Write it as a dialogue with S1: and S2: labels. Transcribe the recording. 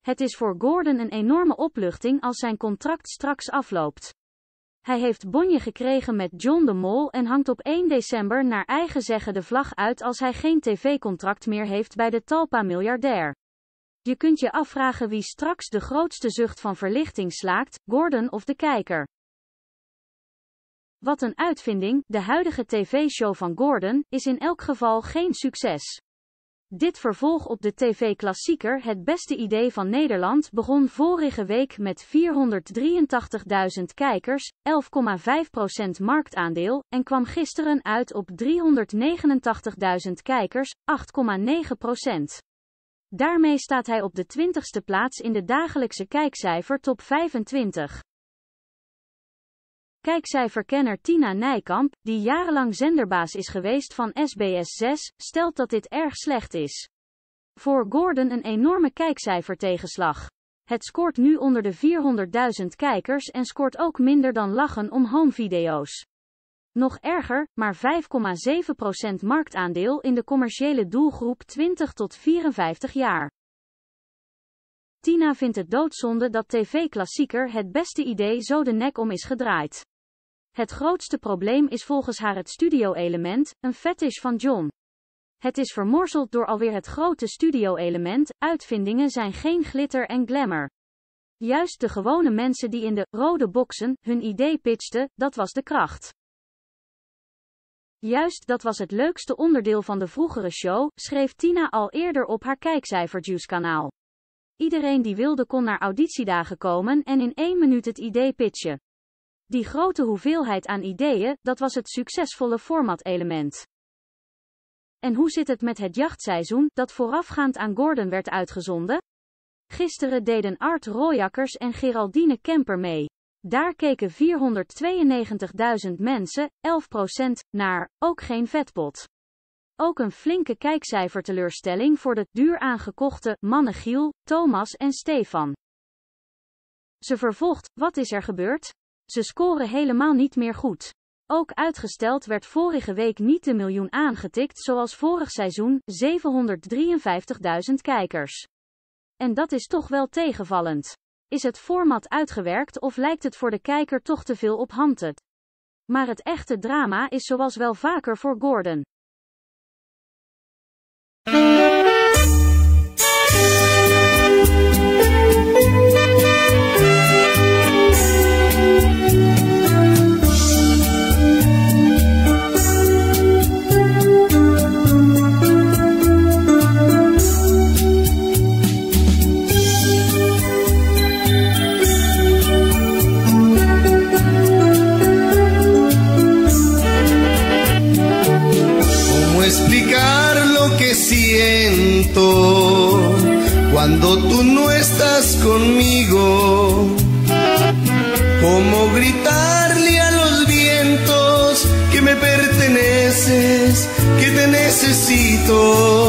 S1: het is voor Gordon een enorme opluchting als zijn contract straks afloopt. Hij heeft bonje gekregen met John de Mol en hangt op 1 december naar eigen zeggen de vlag uit als hij geen tv-contract meer heeft bij de Talpa-miljardair. Je kunt je afvragen wie straks de grootste zucht van verlichting slaakt, Gordon of de kijker. Wat een uitvinding, de huidige tv-show van Gordon, is in elk geval geen succes. Dit vervolg op de tv-klassieker Het beste idee van Nederland begon vorige week met 483.000 kijkers, 11,5% marktaandeel, en kwam gisteren uit op 389.000 kijkers, 8,9%. Daarmee staat hij op de 20ste plaats in de dagelijkse kijkcijfer top 25. Kijkcijferkenner Tina Nijkamp, die jarenlang zenderbaas is geweest van SBS 6, stelt dat dit erg slecht is. Voor Gordon een enorme kijkcijfertegenslag. Het scoort nu onder de 400.000 kijkers en scoort ook minder dan lachen om homevideo's. Nog erger, maar 5,7% marktaandeel in de commerciële doelgroep 20 tot 54 jaar. Tina vindt het doodzonde dat tv-klassieker het beste idee zo de nek om is gedraaid. Het grootste probleem is volgens haar het studio-element, een fetish van John. Het is vermorzeld door alweer het grote studio-element, uitvindingen zijn geen glitter en glamour. Juist de gewone mensen die in de rode boxen hun idee pitchten, dat was de kracht. Juist dat was het leukste onderdeel van de vroegere show, schreef Tina al eerder op haar kijkcijferjuice-kanaal. Iedereen die wilde kon naar auditiedagen komen en in één minuut het idee pitchen. Die grote hoeveelheid aan ideeën, dat was het succesvolle formatelement. En hoe zit het met het jachtseizoen, dat voorafgaand aan Gordon werd uitgezonden? Gisteren deden Art Royakkers en Geraldine Kemper mee. Daar keken 492.000 mensen, 11%, naar, ook geen vetpot. Ook een flinke kijkcijferteleurstelling voor de duur aangekochte mannen Giel, Thomas en Stefan. Ze vervolgt, wat is er gebeurd? Ze scoren helemaal niet meer goed. Ook uitgesteld werd vorige week niet de miljoen aangetikt zoals vorig seizoen, 753.000 kijkers. En dat is toch wel tegenvallend. Is het format uitgewerkt of lijkt het voor de kijker toch te veel op Haunted? Maar het echte drama is zoals wel vaker voor Gordon.
S2: Cuando tú no estás conmigo. Como gritarle a los vientos que me perteneces, que te necesito.